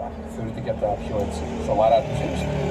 We you to get the opioids. It's a lot of opportunities.